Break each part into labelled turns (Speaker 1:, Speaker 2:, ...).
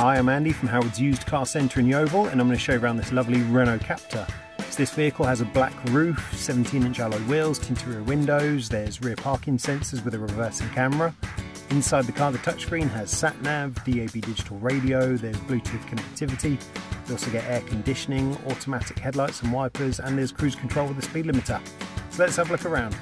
Speaker 1: Hi, I'm Andy from Howard's Used Car Centre in Yeovil, and I'm going to show you around this lovely Renault Captur. So this vehicle has a black roof, 17 inch alloy wheels, tinted rear windows, there's rear parking sensors with a reversing camera. Inside the car, the touchscreen has sat nav, DAB digital radio, there's Bluetooth connectivity. You also get air conditioning, automatic headlights and wipers, and there's cruise control with a speed limiter. So let's have a look around.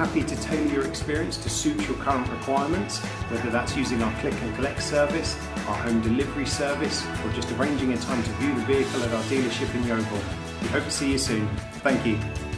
Speaker 1: Happy to tailor your experience to suit your current requirements, whether that's using our click and collect service, our home delivery service, or just arranging a time to view the vehicle at our dealership in Yeovil. We hope to see you soon. Thank you.